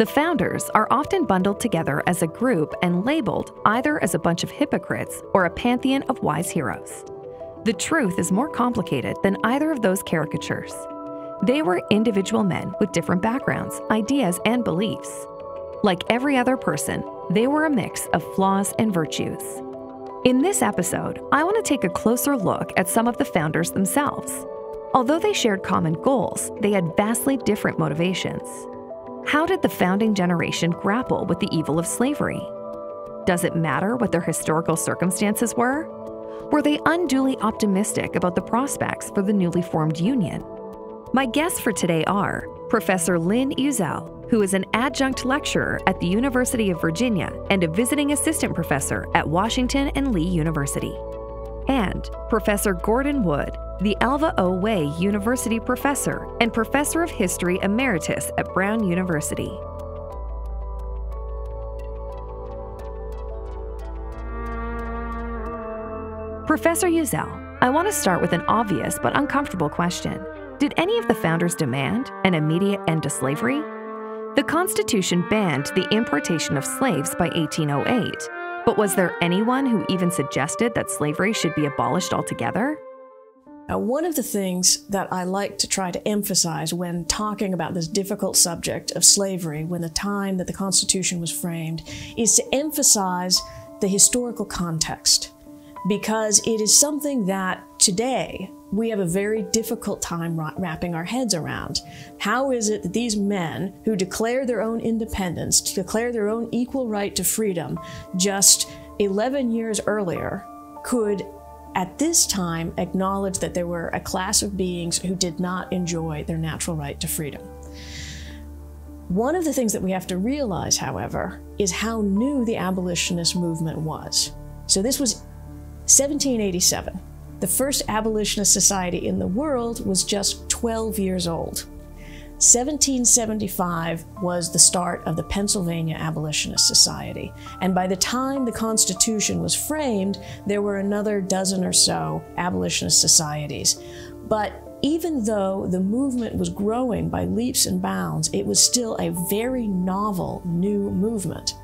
the founders are often bundled together as a group and labeled either as a bunch of hypocrites or a pantheon of wise heroes. The truth is more complicated than either of those caricatures. They were individual men with different backgrounds, ideas, and beliefs. Like every other person, they were a mix of flaws and virtues. In this episode, I want to take a closer look at some of the founders themselves. Although they shared common goals, they had vastly different motivations. How did the founding generation grapple with the evil of slavery? Does it matter what their historical circumstances were? Were they unduly optimistic about the prospects for the newly formed union? My guests for today are Professor Lynn Uzzell, who is an adjunct lecturer at the University of Virginia and a visiting assistant professor at Washington and Lee University, and Professor Gordon Wood, the Alva O. Way University professor and professor of history emeritus at Brown University. Professor Uzzell, I want to start with an obvious but uncomfortable question. Did any of the founders demand an immediate end to slavery? The Constitution banned the importation of slaves by 1808, but was there anyone who even suggested that slavery should be abolished altogether? Now, one of the things that I like to try to emphasize when talking about this difficult subject of slavery, when the time that the Constitution was framed, is to emphasize the historical context. Because it is something that today we have a very difficult time wrapping our heads around. How is it that these men who declare their own independence, to declare their own equal right to freedom, just 11 years earlier, could at this time acknowledge that there were a class of beings who did not enjoy their natural right to freedom. One of the things that we have to realize, however, is how new the abolitionist movement was. So this was 1787. The first abolitionist society in the world was just 12 years old. 1775 was the start of the Pennsylvania Abolitionist Society, and by the time the Constitution was framed, there were another dozen or so abolitionist societies. But even though the movement was growing by leaps and bounds, it was still a very novel new movement.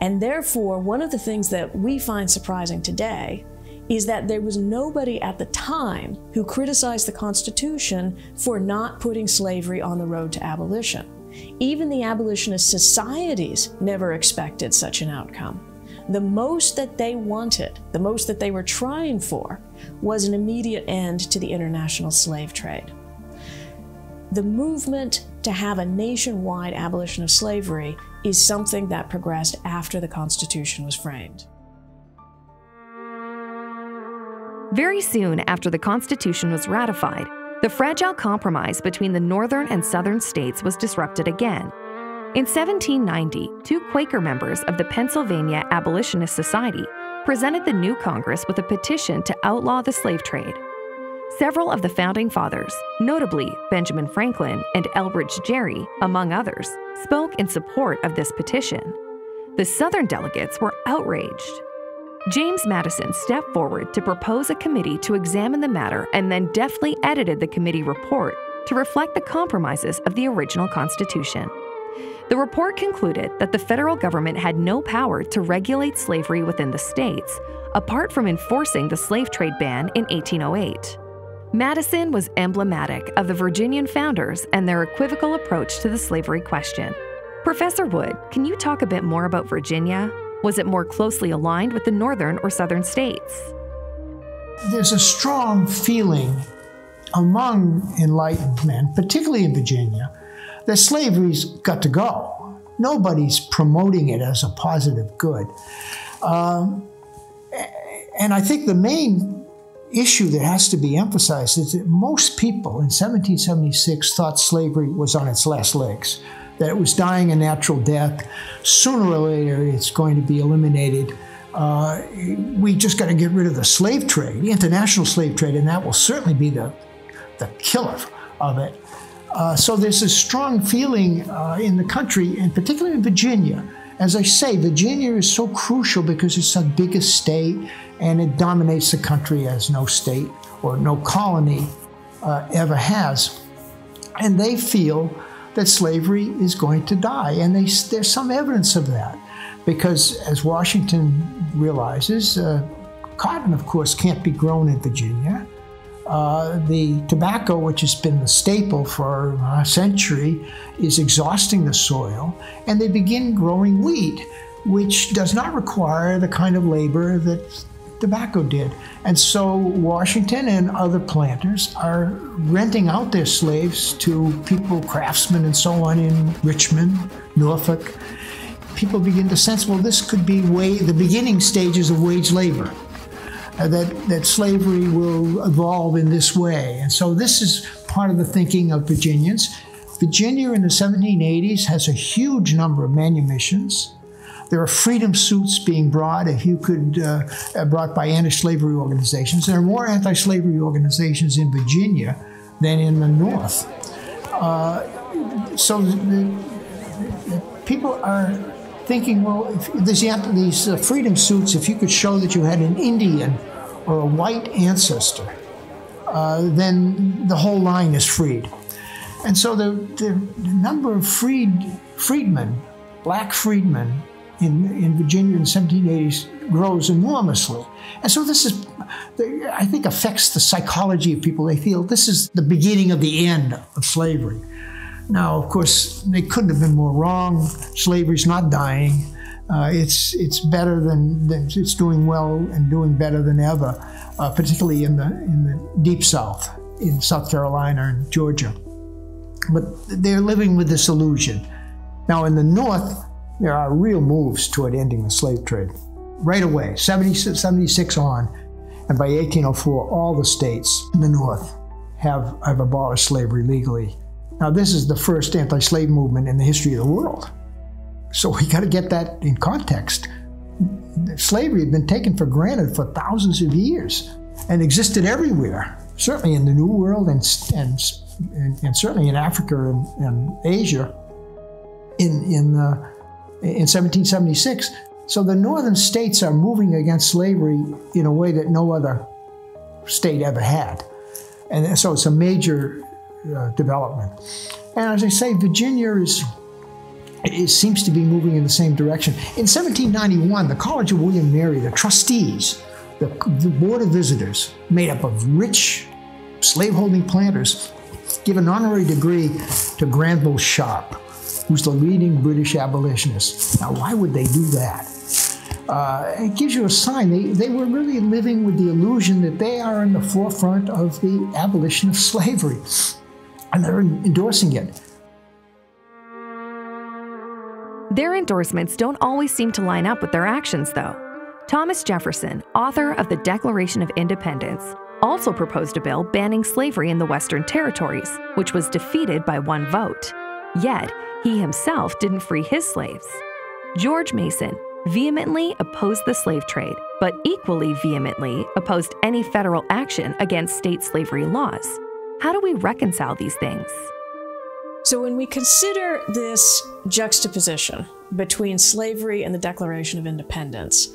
And therefore, one of the things that we find surprising today is that there was nobody at the time who criticized the Constitution for not putting slavery on the road to abolition. Even the abolitionist societies never expected such an outcome. The most that they wanted, the most that they were trying for, was an immediate end to the international slave trade. The movement to have a nationwide abolition of slavery is something that progressed after the Constitution was framed. Very soon after the Constitution was ratified, the fragile compromise between the northern and southern states was disrupted again. In 1790, two Quaker members of the Pennsylvania Abolitionist Society presented the new Congress with a petition to outlaw the slave trade. Several of the founding fathers, notably Benjamin Franklin and Elbridge Gerry, among others, spoke in support of this petition. The Southern delegates were outraged. James Madison stepped forward to propose a committee to examine the matter and then deftly edited the committee report to reflect the compromises of the original Constitution. The report concluded that the federal government had no power to regulate slavery within the states, apart from enforcing the slave trade ban in 1808. Madison was emblematic of the Virginian founders and their equivocal approach to the slavery question. Professor Wood, can you talk a bit more about Virginia? Was it more closely aligned with the northern or southern states? There's a strong feeling among enlightened men, particularly in Virginia, that slavery's got to go. Nobody's promoting it as a positive good. Um, and I think the main issue that has to be emphasized is that most people in 1776 thought slavery was on its last legs that it was dying a natural death. Sooner or later, it's going to be eliminated. Uh, we just got to get rid of the slave trade, the international slave trade, and that will certainly be the, the killer of it. Uh, so there's a strong feeling uh, in the country, and particularly in Virginia. As I say, Virginia is so crucial because it's the biggest state and it dominates the country as no state or no colony uh, ever has. And they feel that slavery is going to die. And they, there's some evidence of that because, as Washington realizes, uh, cotton, of course, can't be grown in Virginia. Uh, the tobacco, which has been the staple for a century, is exhausting the soil, and they begin growing wheat, which does not require the kind of labor that tobacco did. And so Washington and other planters are renting out their slaves to people, craftsmen, and so on in Richmond, Norfolk. People begin to sense, well, this could be way, the beginning stages of wage labor uh, that, that slavery will evolve in this way. And so this is part of the thinking of Virginians. Virginia in the 1780s has a huge number of manumissions. There are freedom suits being brought, if you could, uh, uh brought by anti-slavery organizations. There are more anti-slavery organizations in Virginia than in the North. Uh, so the, the, people are thinking, well, if these uh, freedom suits, if you could show that you had an Indian or a white ancestor, uh, then the whole line is freed. And so the, the, number of freed freedmen, black freedmen in, in Virginia in the 1780s grows enormously. And so this is, I think, affects the psychology of people. They feel this is the beginning of the end of slavery. Now, of course, they couldn't have been more wrong. Slavery's not dying. Uh, it's it's better than, than, it's doing well and doing better than ever, uh, particularly in the in the deep South, in South Carolina and Georgia. But they're living with this illusion. Now, in the North, there are real moves toward ending the slave trade. Right away, 70, 76 on, and by 1804, all the states in the North have, have abolished slavery legally. Now, this is the first anti slave movement in the history of the world. So we got to get that in context. Slavery had been taken for granted for thousands of years and existed everywhere, certainly in the New World and, and, and, certainly in Africa and, and Asia in, in, uh, in 1776. So the northern states are moving against slavery in a way that no other state ever had. And so it's a major uh, development. And as I say, Virginia is it seems to be moving in the same direction. In 1791, the College of William Mary, the trustees, the, the Board of Visitors, made up of rich slaveholding planters, give an honorary degree to Granville Sharp, who's the leading British abolitionist. Now, why would they do that? Uh, it gives you a sign. They, they were really living with the illusion that they are in the forefront of the abolition of slavery and they're endorsing it. Their endorsements don't always seem to line up with their actions, though. Thomas Jefferson, author of the Declaration of Independence, also proposed a bill banning slavery in the Western Territories, which was defeated by one vote. Yet, he himself didn't free his slaves. George Mason vehemently opposed the slave trade, but equally vehemently opposed any federal action against state slavery laws. How do we reconcile these things? So, when we consider this juxtaposition between slavery and the Declaration of Independence,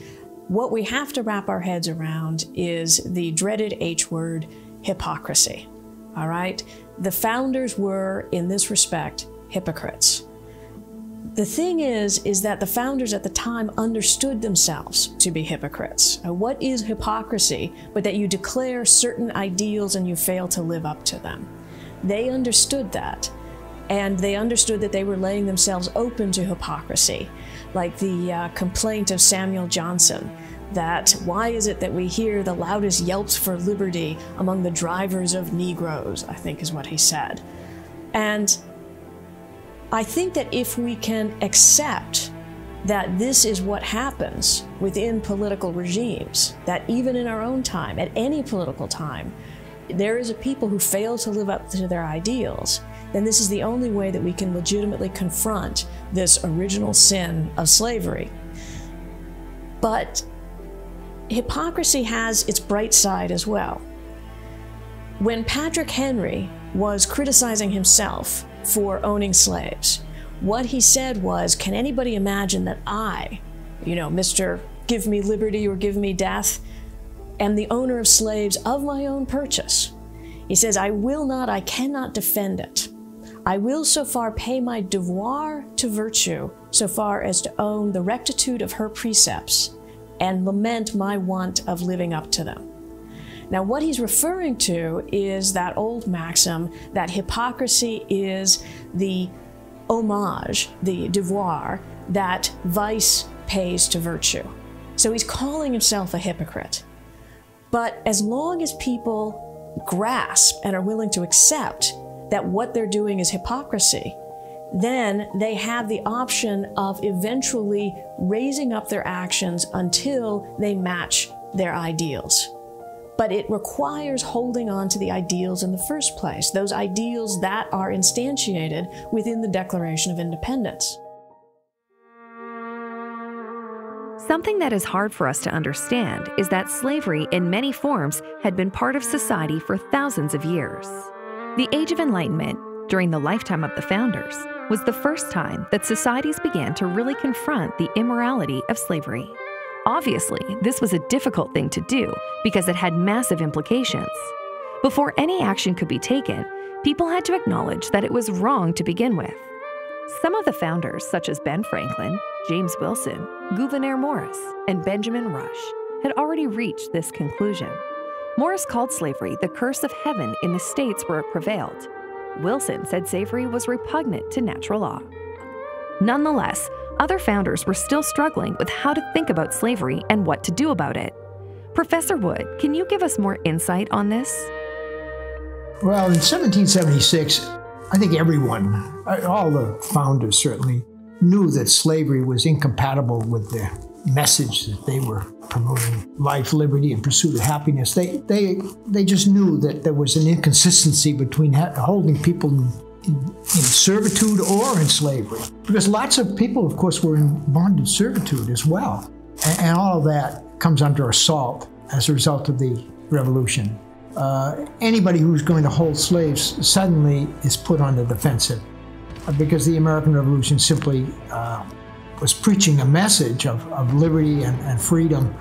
what we have to wrap our heads around is the dreaded H word, hypocrisy. All right? The founders were, in this respect, hypocrites. The thing is, is that the founders at the time understood themselves to be hypocrites. What is hypocrisy but that you declare certain ideals and you fail to live up to them? They understood that. And they understood that they were laying themselves open to hypocrisy, like the uh, complaint of Samuel Johnson that why is it that we hear the loudest yelps for liberty among the drivers of Negroes, I think is what he said. And I think that if we can accept that this is what happens within political regimes, that even in our own time, at any political time, there is a people who fail to live up to their ideals, then this is the only way that we can legitimately confront this original sin of slavery. But hypocrisy has its bright side as well. When Patrick Henry was criticizing himself for owning slaves. What he said was, Can anybody imagine that I, you know, Mr. Give me liberty or give me death, am the owner of slaves of my own purchase? He says, I will not, I cannot defend it. I will so far pay my devoir to virtue, so far as to own the rectitude of her precepts, and lament my want of living up to them. Now, what he's referring to is that old maxim that hypocrisy is the homage, the devoir that vice pays to virtue. So he's calling himself a hypocrite. But as long as people grasp and are willing to accept that what they're doing is hypocrisy, then they have the option of eventually raising up their actions until they match their ideals. But it requires holding on to the ideals in the first place, those ideals that are instantiated within the Declaration of Independence. Something that is hard for us to understand is that slavery in many forms had been part of society for thousands of years. The Age of Enlightenment, during the lifetime of the founders, was the first time that societies began to really confront the immorality of slavery. Obviously, this was a difficult thing to do because it had massive implications. Before any action could be taken, people had to acknowledge that it was wrong to begin with. Some of the founders, such as Ben Franklin, James Wilson, Gouverneur Morris, and Benjamin Rush, had already reached this conclusion. Morris called slavery the curse of heaven in the states where it prevailed. Wilson said slavery was repugnant to natural law. Nonetheless, other founders were still struggling with how to think about slavery and what to do about it. Professor Wood, can you give us more insight on this? Well, in 1776, I think everyone, all the founders certainly, knew that slavery was incompatible with the message that they were promoting life, liberty, and pursuit of happiness. They, they, they just knew that there was an inconsistency between holding people in, servitude or in slavery. Because lots of people, of course, were in bonded servitude as well. And, and all of that comes under assault as a result of the revolution uh, anybody who's going to hold slaves suddenly is put on the defensive uh, because the American Revolution simply uh, was preaching a message of, of liberty and, and, freedom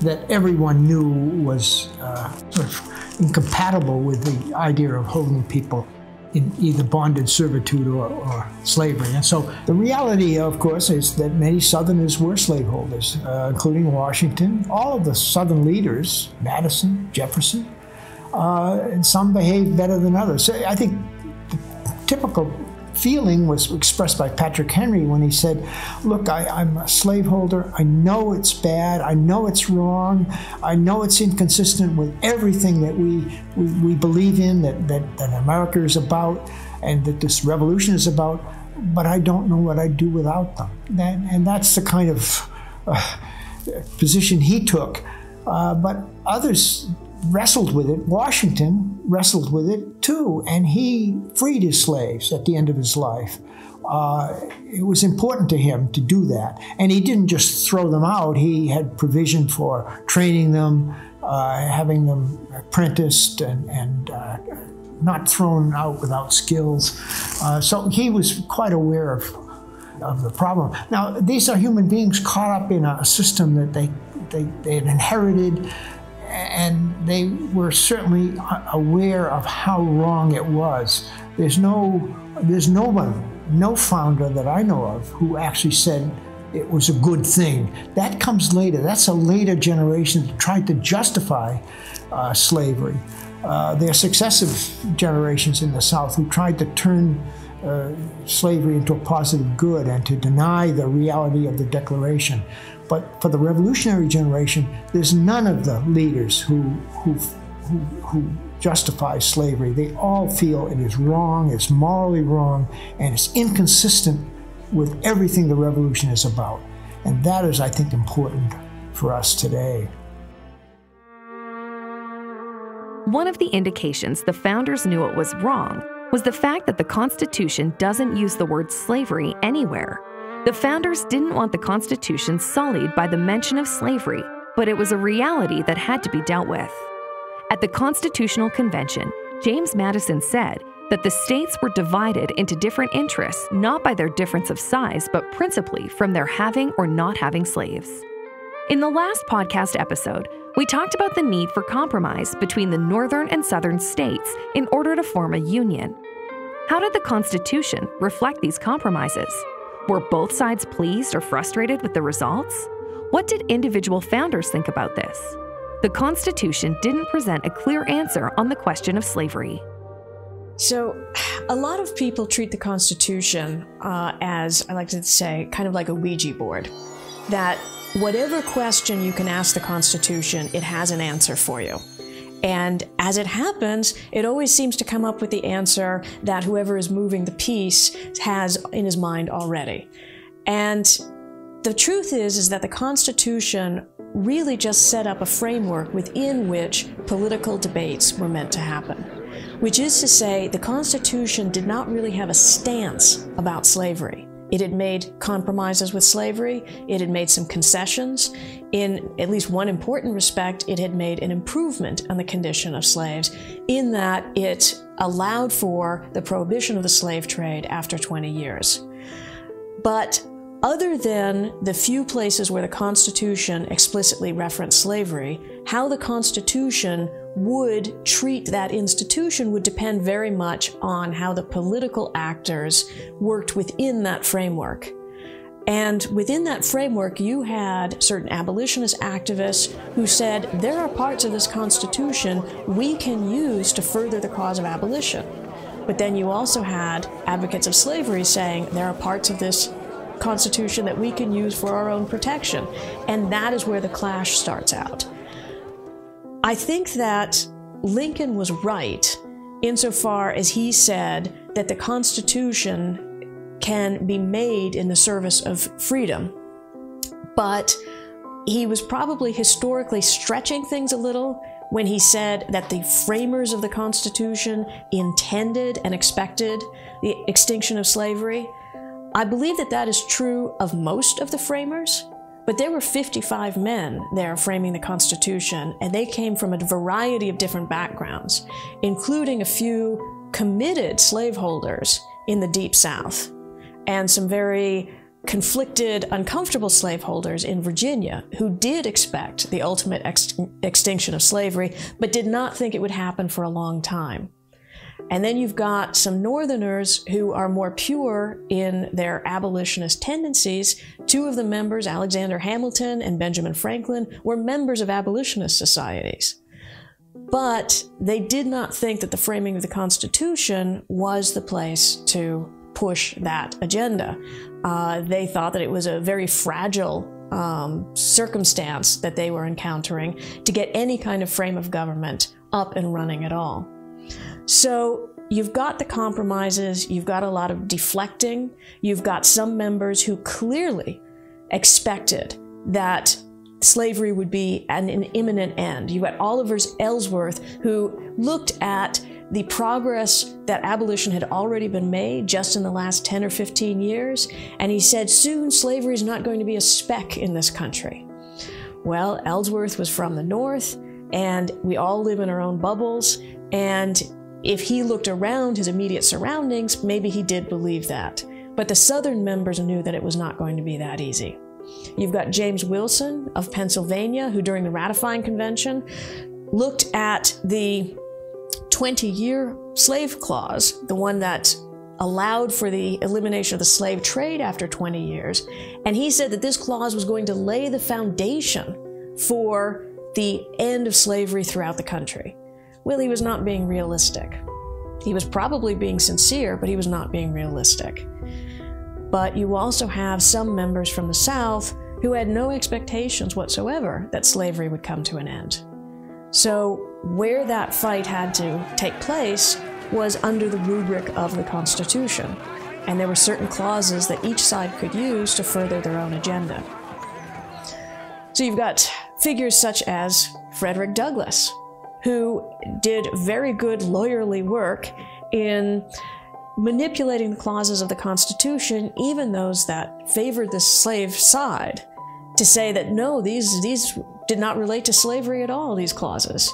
that everyone knew was uh, sort of incompatible with the idea of holding people in either bonded servitude or, or, slavery. And so the reality, of course, is that many Southerners were slaveholders, uh, including Washington. All of the Southern leaders, Madison, Jefferson, uh, and some behaved better than others. So I think the typical feeling was expressed by Patrick Henry when he said, Look, I, am a slaveholder. I know it's bad. I know it's wrong. I know it's inconsistent with everything that we, we, we believe in, that, that, that America is about, and that this revolution is about, but I don't know what I'd do without them. And, and that's the kind of uh, position he took. Uh, but others wrestled with it. Washington wrestled with it too, and he freed his slaves at the end of his life. Uh, it was important to him to do that. And he didn't just throw them out, he had provision for training them, uh, having them apprenticed, and, and uh, not thrown out without skills. Uh, so he was quite aware of, of the problem. Now, these are human beings caught up in a system that they, they, they had inherited and they were certainly aware of how wrong it was. There's no, there's no one, no founder that I know of who actually said it was a good thing. That comes later. That's a later generation that tried to justify uh, slavery. Uh, there are successive generations in the South who tried to turn uh, slavery into a positive good and to deny the reality of the Declaration. But for the revolutionary generation, there's none of the leaders who, who, who, who justify slavery. They all feel it is wrong, it's morally wrong, and it's inconsistent with everything the revolution is about. And that is, I think, important for us today. One of the indications the founders knew it was wrong was the fact that the Constitution doesn't use the word slavery anywhere. The founders didn't want the Constitution sullied by the mention of slavery, but it was a reality that had to be dealt with. At the Constitutional Convention, James Madison said that the states were divided into different interests not by their difference of size, but principally from their having or not having slaves. In the last podcast episode, we talked about the need for compromise between the northern and southern states in order to form a union. How did the Constitution reflect these compromises? Were both sides pleased or frustrated with the results? What did individual founders think about this? The Constitution didn't present a clear answer on the question of slavery. So, a lot of people treat the Constitution uh, as, I like to say, kind of like a Ouija board. That whatever question you can ask the Constitution, it has an answer for you. And as it happens, it always seems to come up with the answer that whoever is moving the piece has in his mind already. And the truth is, is that the Constitution really just set up a framework within which political debates were meant to happen which is to say, the Constitution did not really have a stance about slavery. It had made compromises with slavery, it had made some concessions. In at least one important respect, it had made an improvement on the condition of slaves, in that it allowed for the prohibition of the slave trade after 20 years. But other than the few places where the Constitution explicitly referenced slavery, how the Constitution would treat that institution would depend very much on how the political actors worked within that framework. And within that framework, you had certain abolitionist activists who said there are parts of this Constitution we can use to further the cause of abolition. But then you also had advocates of slavery saying there are parts of this Constitution that we can use for our own protection. And that is where the clash starts out. I think that Lincoln was right insofar as he said that the Constitution can be made in the service of freedom. But he was probably historically stretching things a little when he said that the framers of the Constitution intended and expected the extinction of slavery. I believe that that is true of most of the framers, but there were 55 men there framing the Constitution, and they came from a variety of different backgrounds, including a few committed slaveholders in the Deep South, and some very conflicted, uncomfortable slaveholders in Virginia who did expect the ultimate ex extinction of slavery, but did not think it would happen for a long time. And then you've got some Northerners who are more pure in their abolitionist tendencies. Two of the members, Alexander Hamilton and Benjamin Franklin, were members of abolitionist societies. But they did not think that the framing of the Constitution was the place to push that agenda. Uh, they thought that it was a very fragile um, circumstance that they were encountering to get any kind of frame of government up and running at all. So you've got the compromises, you've got a lot of deflecting, you've got some members who clearly expected that slavery would be an, an imminent end. You've got Oliver Ellsworth, who looked at the progress that abolition had already been made just in the last 10 or 15 years, and he said, soon slavery is not going to be a speck in this country. Well, Ellsworth was from the North, and we all live in our own bubbles, and if he looked around his immediate surroundings, maybe he did believe that. But the Southern members knew that it was not going to be that easy. You've got James Wilson of Pennsylvania, who during the ratifying convention looked at the 20 year slave clause, the one that allowed for the elimination of the slave trade after 20 years. And he said that this clause was going to lay the foundation for the end of slavery throughout the country. Well, he was not being realistic. He was probably being sincere, but he was not being realistic. But you also have some members from the South who had no expectations whatsoever that slavery would come to an end. So, where that fight had to take place was under the rubric of the Constitution, and there were certain clauses that each side could use to further their own agenda. So, you've got figures such as Frederick Douglass, who did very good lawyerly work in manipulating the clauses of the Constitution, even those that favored the slave side, to say that no, these, these did not relate to slavery at all, these clauses.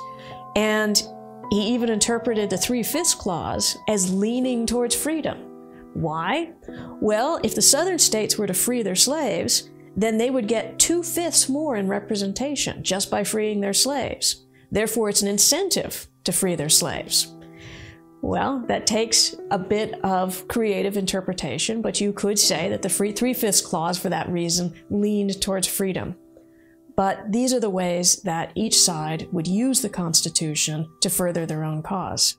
And he even interpreted the Three Fifths Clause as leaning towards freedom. Why? Well, if the southern states were to free their slaves, then they would get two fifths more in representation just by freeing their slaves. Therefore, it's an incentive to free their slaves. Well, that takes a bit of creative interpretation, but you could say that the free three fifths clause, for that reason, leaned towards freedom. But these are the ways that each side would use the Constitution to further their own cause.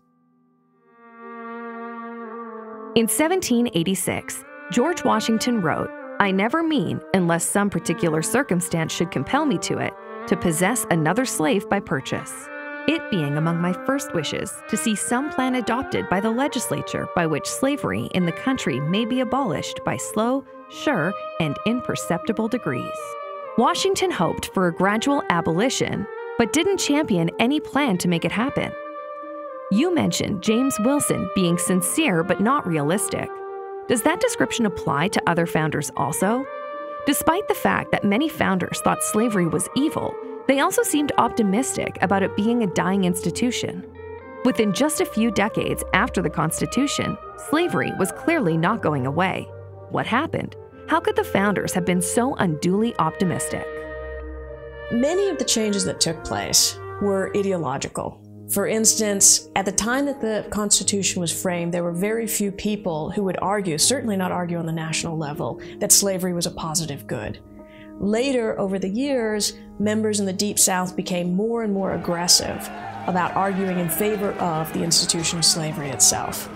In 1786, George Washington wrote, I never mean, unless some particular circumstance should compel me to it, to possess another slave by purchase. It being among my first wishes to see some plan adopted by the legislature by which slavery in the country may be abolished by slow, sure, and imperceptible degrees. Washington hoped for a gradual abolition, but didn't champion any plan to make it happen. You mentioned James Wilson being sincere but not realistic. Does that description apply to other founders also? Despite the fact that many founders thought slavery was evil, they also seemed optimistic about it being a dying institution. Within just a few decades after the Constitution, slavery was clearly not going away. What happened? How could the founders have been so unduly optimistic? Many of the changes that took place were ideological. For instance, at the time that the Constitution was framed, there were very few people who would argue, certainly not argue on the national level, that slavery was a positive good. Later, over the years, members in the Deep South became more and more aggressive about arguing in favor of the institution of slavery itself.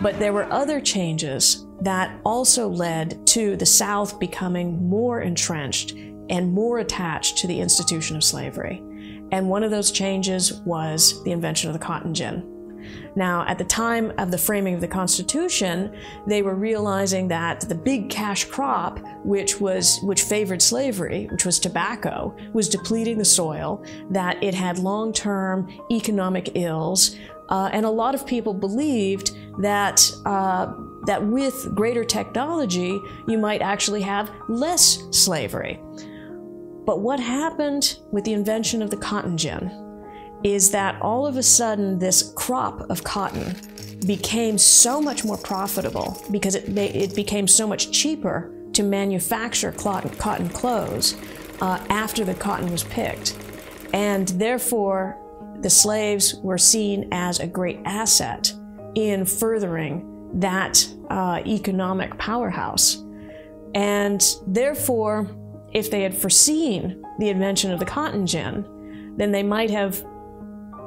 But there were other changes that also led to the South becoming more entrenched and more attached to the institution of slavery. And one of those changes was the invention of the cotton gin. Now, at the time of the framing of the Constitution, they were realizing that the big cash crop, which was which favored slavery, which was tobacco, was depleting the soil, that it had long-term economic ills, uh, and a lot of people believed that uh, that with greater technology, you might actually have less slavery. But what happened with the invention of the cotton gin is that all of a sudden this crop of cotton became so much more profitable because it, it became so much cheaper to manufacture cotton, cotton clothes uh, after the cotton was picked. And therefore, the slaves were seen as a great asset in furthering that uh, economic powerhouse. And therefore, if they had foreseen the invention of the cotton gin, then they might have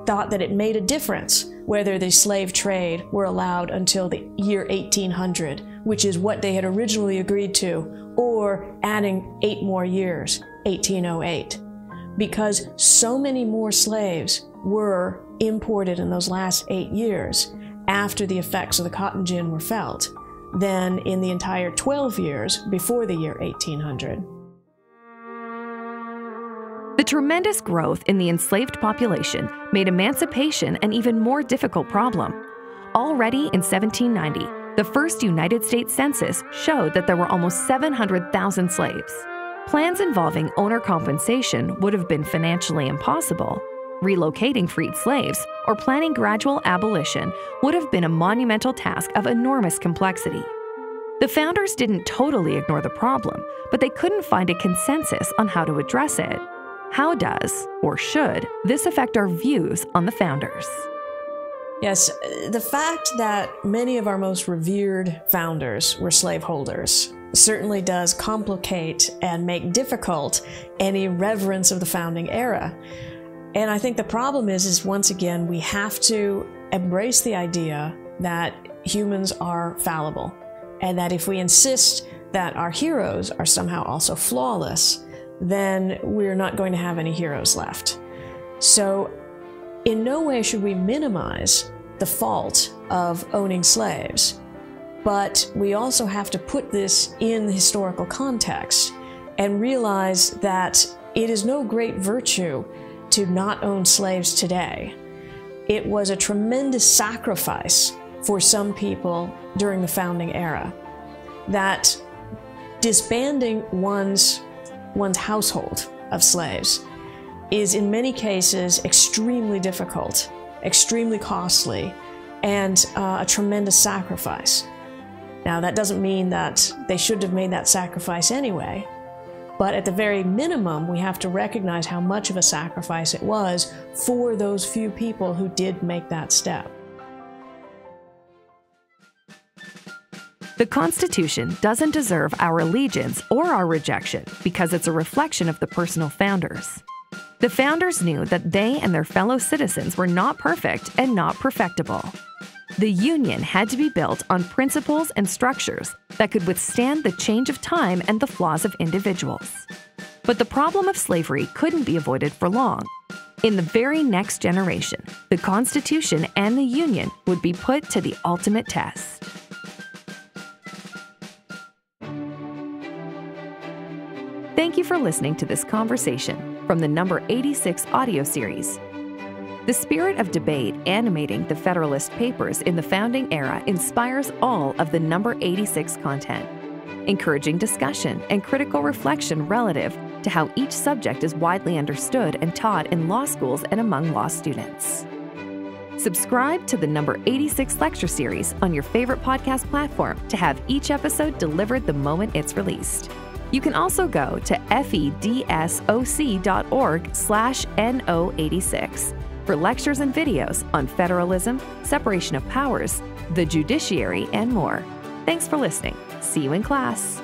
thought that it made a difference whether the slave trade were allowed until the year 1800, which is what they had originally agreed to, or adding eight more years, 1808. Because so many more slaves were imported in those last eight years after the effects of the cotton gin were felt than in the entire 12 years before the year 1800. The tremendous growth in the enslaved population made emancipation an even more difficult problem. Already in 1790, the first United States Census showed that there were almost 700,000 slaves. Plans involving owner compensation would have been financially impossible, Relocating freed slaves or planning gradual abolition would have been a monumental task of enormous complexity. The founders didn't totally ignore the problem, but they couldn't find a consensus on how to address it. How does, or should, this affect our views on the founders? Yes, the fact that many of our most revered founders were slaveholders certainly does complicate and make difficult any reverence of the founding era. And I think the problem is, is once again, we have to embrace the idea that humans are fallible and that if we insist that our heroes are somehow also flawless, then we're not going to have any heroes left. So, in no way should we minimize the fault of owning slaves, but we also have to put this in historical context and realize that it is no great virtue to not own slaves today. It was a tremendous sacrifice for some people during the founding era. That disbanding one's, one's household of slaves is in many cases extremely difficult, extremely costly, and uh, a tremendous sacrifice. Now, that doesn't mean that they should have made that sacrifice anyway, but at the very minimum, we have to recognize how much of a sacrifice it was for those few people who did make that step. The Constitution doesn't deserve our allegiance or our rejection because it's a reflection of the personal founders. The founders knew that they and their fellow citizens were not perfect and not perfectible. The Union had to be built on principles and structures that could withstand the change of time and the flaws of individuals. But the problem of slavery couldn't be avoided for long. In the very next generation, the Constitution and the Union would be put to the ultimate test. Thank you for listening to this conversation from the number 86 audio series. The spirit of debate animating the Federalist Papers in the founding era inspires all of the number 86 content, encouraging discussion and critical reflection relative to how each subject is widely understood and taught in law schools and among law students. Subscribe to the number 86 lecture series on your favorite podcast platform to have each episode delivered the moment it's released. You can also go to fedsoc.org slash NO86 for lectures and videos on federalism, separation of powers, the judiciary, and more. Thanks for listening. See you in class.